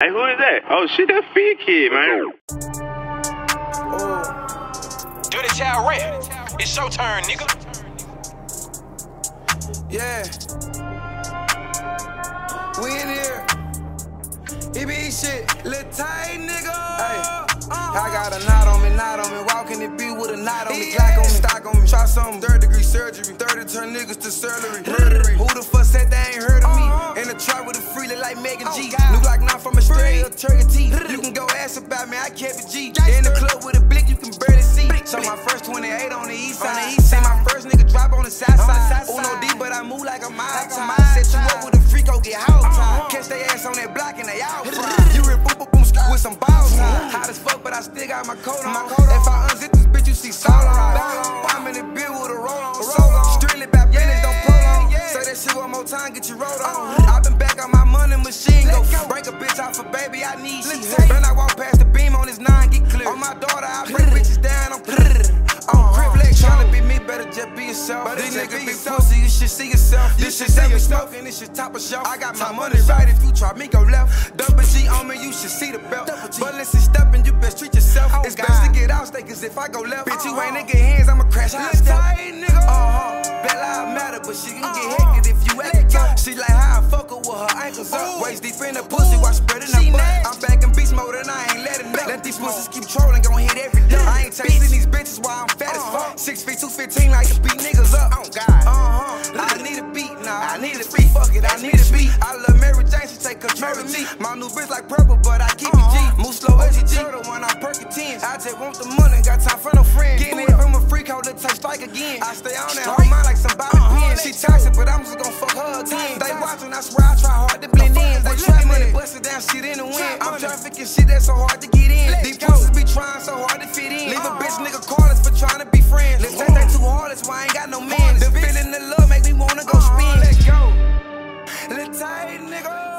Hey, who is that? Oh shit, that FizKid, man. Oh. Do the child rap. It's your turn, nigga. Yeah. We in here. He be shit. Little tight nigga. Hey. Uh. I got a knot on me, knot on me. Walking the beat with a knot on me. Clock on me, stock on me. Try something. Third degree surgery. 30 turn niggas to surgery. Who the fuck said they ain't heard of me? Uh-huh. In the trap with a freely like Megan oh, G. Like not from Australia, turkey teeth. You can go ask about me, I kept it G. In the club with a blick, you can barely see. So my first 28 on the east side. See my first nigga drop on the south side. Uno D, but I move like a mile time. Set you up with a freak, go get house time. Catch they ass on that block and they out. You rip boom boom boom with some balls time. Hot as fuck, but I still got my coat on. If I unzip this bitch, you see on. I'm in the bill with a roll on. Strictly bad business, don't pull on. Say that shit one more time, get you rolled on. i been back on my money machine. Need. When I walk past the beam on this nine, get clear. On my daughter, I break bitches down. I'm on grip leg, tryna be me, better just be yourself. But These niggas be pussy, you should see yourself. You should see you smoking, this shit top of shelf. I got my money right if you try me go left. Double G on me, you should see the belt. But listen, stepping, you best treat yourself. Oh, it's best to get out, stay, cause if I go left, bitch, you uh-huh. ain't nigga hands, I'ma crash. Step. nigga. Uh huh. Bet I matter, but she can get uh-huh. hectic if you act up. She like how I fuck her with her ankles up. Waist deep in the pussy while spreading her butt. I'm back in beast mode and I ain't letting up. Let these pussies keep trolling, gon' hit every day. I ain't chasing these bitches while I'm fat as fuck. Six feet, two fifteen, like to beat niggas up. Oh God. Uh huh. I need a beat now. I need a beat. Fuck it, I need a beat. I love Mary Jane, she take control of me. My new bitch like purple, but I keep I just want the money, got time for no friends. Getting it from a freak out, to touch strike again. I stay on that whole mind like somebody uh -huh, She toxic, but I'm just gonna fuck her again. They watching, I swear I try hard to blend in. They try money, it down shit in the wind. I'm trafficking shit that's so hard to get in. These pussies be trying so hard to fit in. Leave a uh-huh. bitch nigga callers for trying to be friends. Let's take that too hard, that's why I ain't got no man. The feeling the love make me wanna go uh-huh. spin. Let's go. Let's tight nigga.